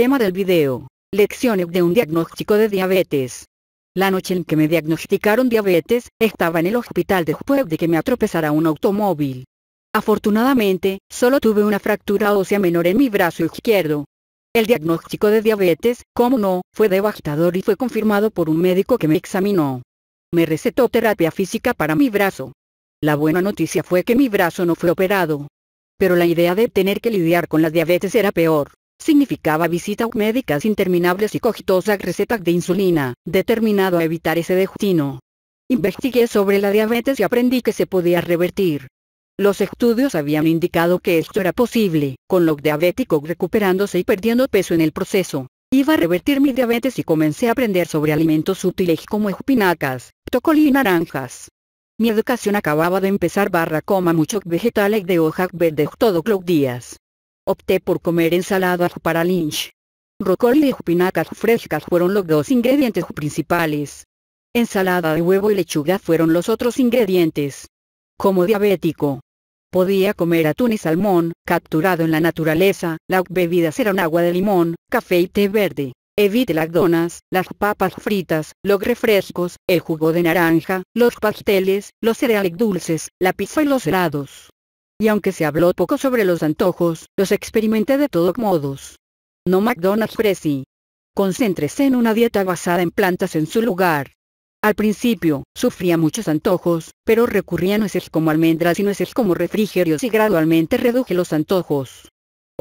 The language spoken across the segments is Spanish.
Tema del video. Lecciones de un diagnóstico de diabetes. La noche en que me diagnosticaron diabetes, estaba en el hospital después de que me atropezara un automóvil. Afortunadamente, solo tuve una fractura ósea menor en mi brazo izquierdo. El diagnóstico de diabetes, como no, fue devastador y fue confirmado por un médico que me examinó. Me recetó terapia física para mi brazo. La buena noticia fue que mi brazo no fue operado. Pero la idea de tener que lidiar con la diabetes era peor. Significaba visitas médicas interminables y cogitosas recetas de insulina, determinado a evitar ese destino. Investigué sobre la diabetes y aprendí que se podía revertir. Los estudios habían indicado que esto era posible, con los diabéticos recuperándose y perdiendo peso en el proceso. Iba a revertir mi diabetes y comencé a aprender sobre alimentos útiles como espinacas, tocolí y naranjas. Mi educación acababa de empezar barra coma muchos vegetales de hojas verdes todos los días. Opté por comer ensaladas para Lynch. Brócoli y espinacas frescas fueron los dos ingredientes principales. Ensalada de huevo y lechuga fueron los otros ingredientes. Como diabético, Podía comer atún y salmón, capturado en la naturaleza, las bebidas eran agua de limón, café y té verde. Evite las donas, las papas fritas, los refrescos, el jugo de naranja, los pasteles, los cereales dulces, la pizza y los helados. Y aunque se habló poco sobre los antojos, los experimenté de todos modos. No McDonald's Prezi. Concéntrese en una dieta basada en plantas en su lugar. Al principio, sufría muchos antojos, pero recurría a nueces como almendras y nueces como refrigerios y gradualmente reduje los antojos.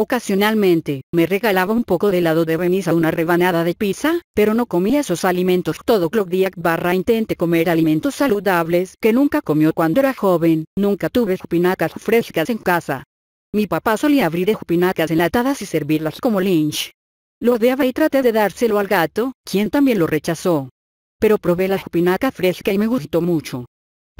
Ocasionalmente, me regalaba un poco de helado de a una rebanada de pizza, pero no comía esos alimentos todo días barra intente comer alimentos saludables que nunca comió cuando era joven, nunca tuve espinacas frescas en casa. Mi papá solía abrir espinacas enlatadas y servirlas como lynch. Lo odiaba y traté de dárselo al gato, quien también lo rechazó pero probé la espinaca fresca y me gustó mucho.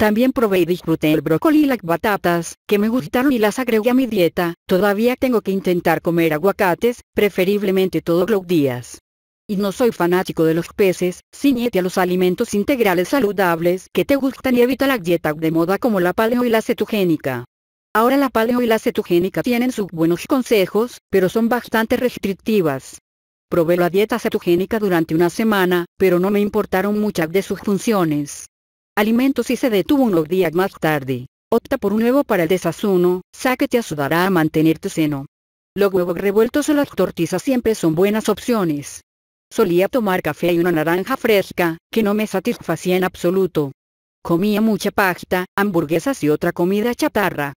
También probé y disfruté el brócoli y las batatas, que me gustaron y las agregué a mi dieta, todavía tengo que intentar comer aguacates, preferiblemente todos los días. Y no soy fanático de los peces, ciñete a los alimentos integrales saludables que te gustan y evita la dieta de moda como la paleo y la cetogénica. Ahora la paleo y la cetogénica tienen sus buenos consejos, pero son bastante restrictivas. Probé la dieta cetogénica durante una semana, pero no me importaron muchas de sus funciones. Alimentos y se detuvo unos días más tarde. Opta por un huevo para el desayuno, que te ayudará a mantenerte seno. Los huevos revueltos o las tortizas siempre son buenas opciones. Solía tomar café y una naranja fresca, que no me satisfacía en absoluto. Comía mucha pasta, hamburguesas y otra comida chatarra.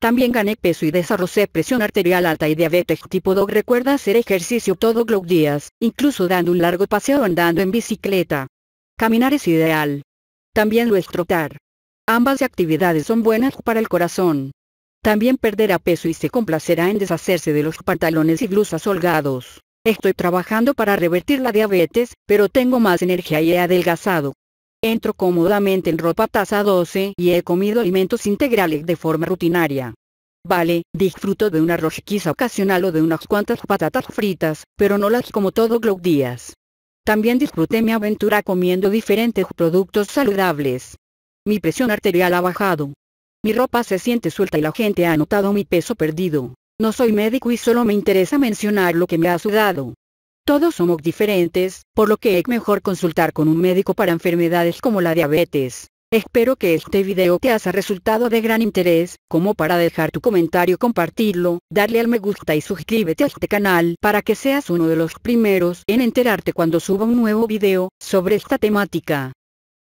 También gané peso y desarrollé presión arterial alta y diabetes tipo 2. Recuerda hacer ejercicio todos los días, incluso dando un largo paseo andando en bicicleta. Caminar es ideal. También lo es trotar. Ambas actividades son buenas para el corazón. También perderá peso y se complacerá en deshacerse de los pantalones y blusas holgados. Estoy trabajando para revertir la diabetes, pero tengo más energía y he adelgazado. Entro cómodamente en ropa tasa 12 y he comido alimentos integrales de forma rutinaria. Vale, disfruto de una rosquilla ocasional o de unas cuantas patatas fritas, pero no las como todos los días. También disfruté mi aventura comiendo diferentes productos saludables. Mi presión arterial ha bajado. Mi ropa se siente suelta y la gente ha notado mi peso perdido. No soy médico y solo me interesa mencionar lo que me ha sudado. Todos somos diferentes, por lo que es mejor consultar con un médico para enfermedades como la diabetes. Espero que este video te haya resultado de gran interés, como para dejar tu comentario compartirlo, darle al me gusta y suscríbete a este canal para que seas uno de los primeros en enterarte cuando suba un nuevo video sobre esta temática.